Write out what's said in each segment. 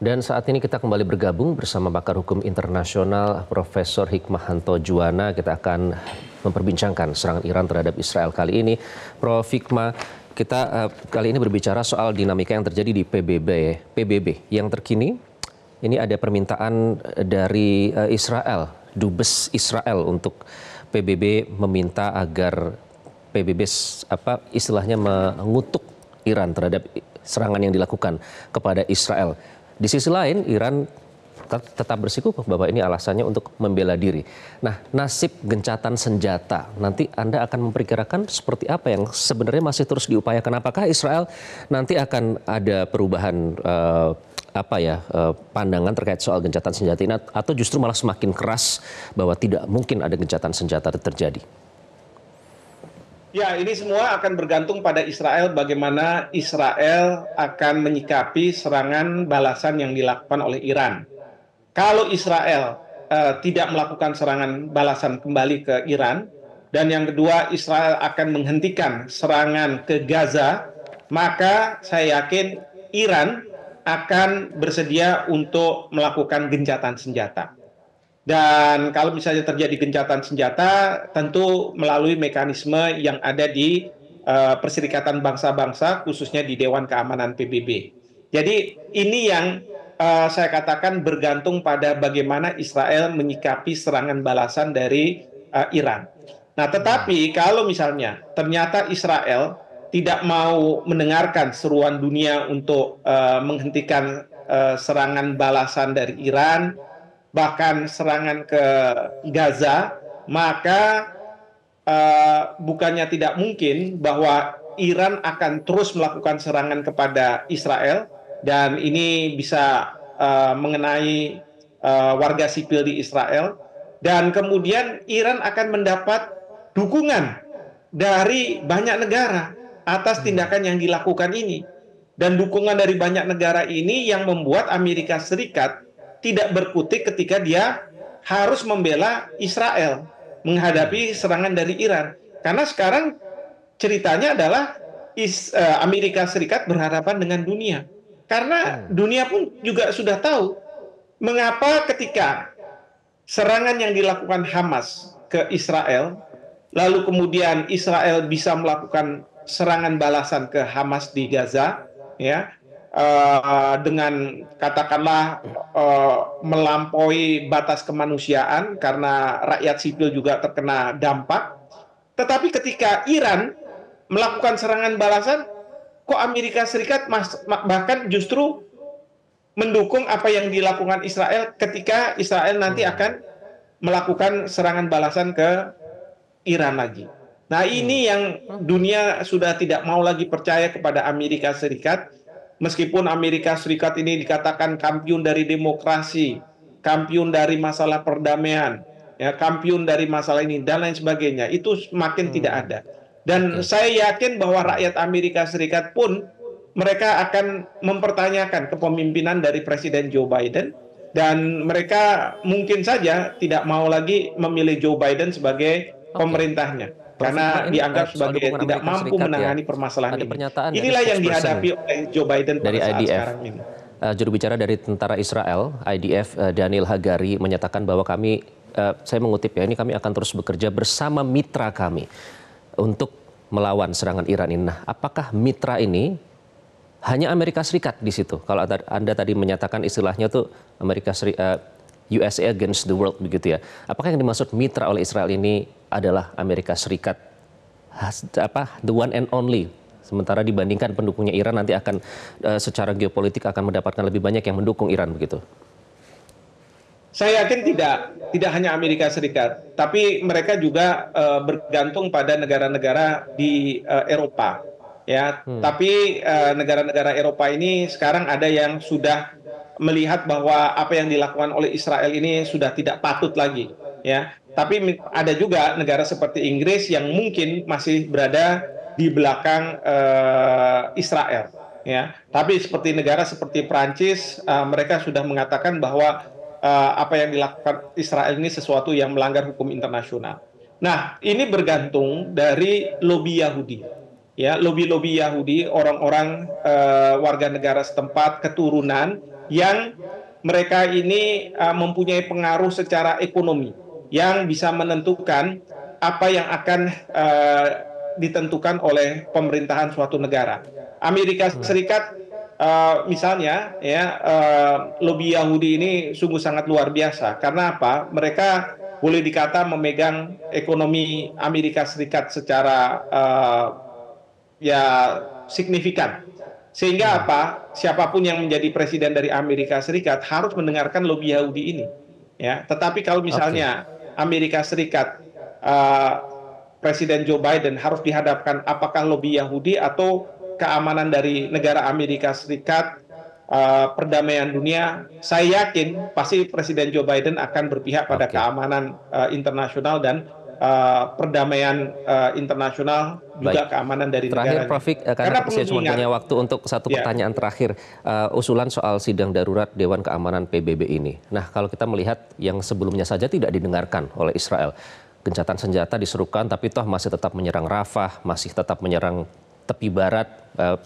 Dan saat ini kita kembali bergabung bersama pakar hukum internasional Profesor Hikmahanto Juwana. Kita akan memperbincangkan serangan Iran terhadap Israel kali ini. Prof. Hikmah, kita uh, kali ini berbicara soal dinamika yang terjadi di PBB, PBB yang terkini. Ini ada permintaan dari uh, Israel, dubes Israel untuk PBB meminta agar PBB apa istilahnya mengutuk Iran terhadap serangan yang dilakukan kepada Israel. Di sisi lain, Iran tetap bersikukuh bahwa ini alasannya untuk membela diri. Nah, nasib gencatan senjata nanti Anda akan memperkirakan seperti apa yang sebenarnya masih terus diupayakan. Apakah Israel nanti akan ada perubahan uh, apa ya uh, pandangan terkait soal gencatan senjata ini atau justru malah semakin keras bahwa tidak mungkin ada gencatan senjata terjadi? Ya, ini semua akan bergantung pada Israel bagaimana Israel akan menyikapi serangan balasan yang dilakukan oleh Iran. Kalau Israel uh, tidak melakukan serangan balasan kembali ke Iran, dan yang kedua Israel akan menghentikan serangan ke Gaza, maka saya yakin Iran akan bersedia untuk melakukan gencatan senjata. Dan kalau misalnya terjadi gencatan senjata, tentu melalui mekanisme yang ada di uh, Perserikatan Bangsa-Bangsa, khususnya di Dewan Keamanan PBB. Jadi ini yang uh, saya katakan bergantung pada bagaimana Israel menyikapi serangan balasan dari uh, Iran. Nah, tetapi kalau misalnya ternyata Israel tidak mau mendengarkan seruan dunia untuk uh, menghentikan uh, serangan balasan dari Iran, bahkan serangan ke Gaza, maka uh, bukannya tidak mungkin bahwa Iran akan terus melakukan serangan kepada Israel dan ini bisa uh, mengenai uh, warga sipil di Israel. Dan kemudian Iran akan mendapat dukungan dari banyak negara atas tindakan yang dilakukan ini. Dan dukungan dari banyak negara ini yang membuat Amerika Serikat tidak berkutik ketika dia harus membela Israel menghadapi serangan dari Iran. Karena sekarang ceritanya adalah is, uh, Amerika Serikat berhadapan dengan dunia. Karena hmm. dunia pun juga sudah tahu mengapa ketika serangan yang dilakukan Hamas ke Israel, lalu kemudian Israel bisa melakukan serangan balasan ke Hamas di Gaza, ya, uh, dengan katakanlah uh, melampaui batas kemanusiaan karena rakyat sipil juga terkena dampak. Tetapi ketika Iran melakukan serangan balasan, kok Amerika Serikat mas, bahkan justru mendukung apa yang dilakukan Israel ketika Israel nanti hmm. akan melakukan serangan balasan ke Iran lagi. Nah, ini hmm. yang dunia sudah tidak mau lagi percaya kepada Amerika Serikat meskipun Amerika Serikat ini dikatakan kampiun dari demokrasi, kampiun dari masalah perdamaian, ya kampiun dari masalah ini dan lain sebagainya, itu semakin hmm. tidak ada. Dan okay. saya yakin bahwa rakyat Amerika Serikat pun mereka akan mempertanyakan kepemimpinan dari Presiden Joe Biden dan mereka mungkin saja tidak mau lagi memilih Joe Biden sebagai okay. pemerintahnya karena dianggap sebagai tidak mampu Serikat ya. menangani ya. permasalahan Ada ini. Inilah yang dihadapi oleh Joe Biden dari pada IDF. sekarang ini. Uh, juru bicara dari tentara Israel, IDF, uh, Daniel Hagari menyatakan bahwa kami, uh, saya mengutip ya, ini kami akan terus bekerja bersama mitra kami untuk melawan serangan Iran ini. Nah, apakah mitra ini hanya Amerika Serikat di situ? Kalau Anda tadi menyatakan istilahnya tuh Amerika Serikat, uh, USA against the world begitu ya. Apakah yang dimaksud mitra oleh Israel ini adalah Amerika Serikat apa the one and only sementara dibandingkan pendukungnya Iran nanti akan uh, secara geopolitik akan mendapatkan lebih banyak yang mendukung Iran begitu. Saya yakin tidak, tidak hanya Amerika Serikat, tapi mereka juga uh, bergantung pada negara-negara di uh, Eropa, ya. Hmm. Tapi negara-negara uh, Eropa ini sekarang ada yang sudah melihat bahwa apa yang dilakukan oleh Israel ini sudah tidak patut lagi, ya. Tapi ada juga negara seperti Inggris yang mungkin masih berada di belakang uh, Israel. Ya, tapi seperti negara seperti Prancis, uh, mereka sudah mengatakan bahwa uh, apa yang dilakukan Israel ini sesuatu yang melanggar hukum internasional. Nah, ini bergantung dari lobby Yahudi. ya lobi-lobi Yahudi, orang-orang uh, warga negara setempat, keturunan yang mereka ini uh, mempunyai pengaruh secara ekonomi yang bisa menentukan apa yang akan uh, ditentukan oleh pemerintahan suatu negara. Amerika hmm. Serikat uh, misalnya ya uh, lobby Yahudi ini sungguh sangat luar biasa karena apa? Mereka boleh dikata memegang ekonomi Amerika Serikat secara uh, ya signifikan. Sehingga hmm. apa? Siapa pun yang menjadi presiden dari Amerika Serikat harus mendengarkan lobby Yahudi ini. Ya, tetapi kalau misalnya okay. Amerika Serikat uh, Presiden Joe Biden harus dihadapkan apakah lobby Yahudi atau keamanan dari negara Amerika Serikat uh, perdamaian dunia, saya yakin pasti Presiden Joe Biden akan berpihak pada okay. keamanan uh, internasional dan uh, perdamaian uh, internasional juga Baik. keamanan dari terakhir negara. Prof. karena, karena saya cuma punya waktu untuk satu ya. pertanyaan terakhir uh, usulan soal sidang darurat Dewan Keamanan PBB ini. Nah kalau kita melihat yang sebelumnya saja tidak didengarkan oleh Israel, gencatan senjata diserukan tapi toh masih tetap menyerang Rafah, masih tetap menyerang tepi barat,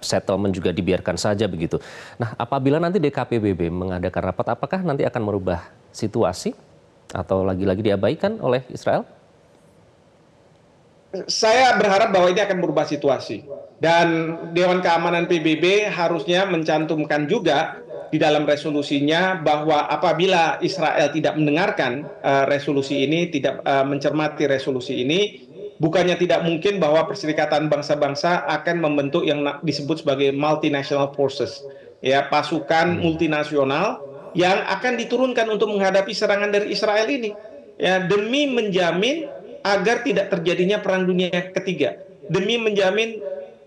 settlement juga dibiarkan saja begitu. Nah apabila nanti DKPBB mengadakan rapat, apakah nanti akan merubah situasi atau lagi-lagi diabaikan oleh Israel? Saya berharap bahwa ini akan merubah situasi dan Dewan Keamanan PBB harusnya mencantumkan juga di dalam resolusinya bahwa apabila Israel tidak mendengarkan uh, resolusi ini, tidak uh, mencermati resolusi ini, bukannya tidak mungkin bahwa Perserikatan Bangsa-Bangsa akan membentuk yang disebut sebagai multinational forces, ya pasukan hmm. multinasional yang akan diturunkan untuk menghadapi serangan dari Israel ini, ya demi menjamin agar tidak terjadinya perang dunia ketiga demi menjamin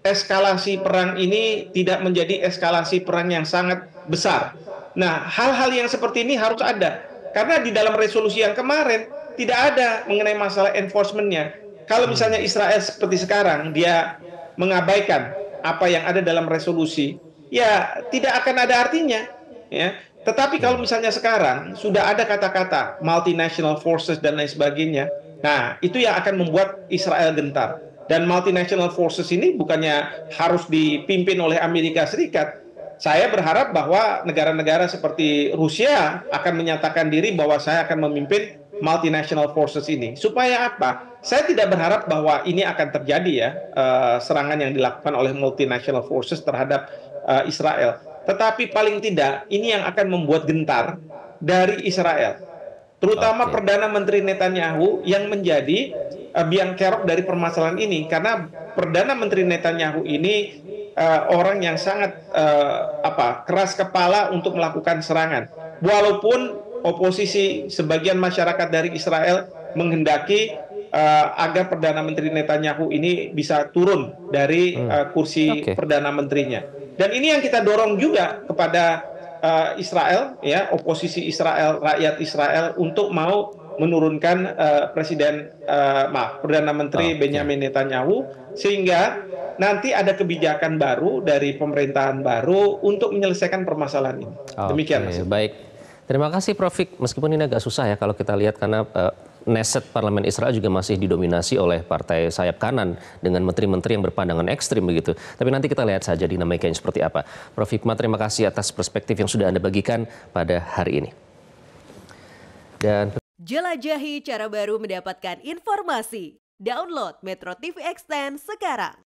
eskalasi perang ini tidak menjadi eskalasi perang yang sangat besar. Nah, hal-hal yang seperti ini harus ada karena di dalam resolusi yang kemarin tidak ada mengenai masalah enforcementnya. Kalau misalnya Israel seperti sekarang dia mengabaikan apa yang ada dalam resolusi, ya tidak akan ada artinya. Ya, tetapi kalau misalnya sekarang sudah ada kata-kata multinational forces dan lain sebagainya, Nah, itu yang akan membuat Israel gentar. Dan multinational forces ini bukannya harus dipimpin oleh Amerika Serikat. Saya berharap bahwa negara-negara seperti Rusia akan menyatakan diri bahwa saya akan memimpin multinational forces ini. Supaya apa? Saya tidak berharap bahwa ini akan terjadi ya uh, serangan yang dilakukan oleh multinational forces terhadap uh, Israel. Tetapi paling tidak ini yang akan membuat gentar dari Israel terutama okay. Perdana Menteri Netanyahu yang menjadi uh, biang kerok dari permasalahan ini karena Perdana Menteri Netanyahu ini uh, orang yang sangat uh, apa keras kepala untuk melakukan serangan walaupun oposisi sebagian masyarakat dari Israel menghendaki uh, agar Perdana Menteri Netanyahu ini bisa turun dari uh, kursi okay. Perdana Menterinya dan ini yang kita dorong juga kepada uh, Israel ya oposisi Israel rakyat Israel untuk mau menurunkan uh, presiden uh, maaf perdana menteri oh, Benjamin Netanyahu sehingga nanti ada kebijakan baru dari pemerintahan baru untuk menyelesaikan permasalahan ini. Demikian Mas. Baik. Terima kasih Prof. Meskipun ini agak susah ya kalau kita lihat karena uh, Neset Parlemen Israel juga masih didominasi oleh partai sayap kanan dengan menteri-menteri yang berpandangan ekstrim begitu. Tapi nanti kita lihat saja dinamikanya seperti apa. Prof. Hikmat, terima kasih atas perspektif yang sudah Anda bagikan pada hari ini. Dan Jelajahi cara baru mendapatkan informasi. Download Metro TV Extend sekarang.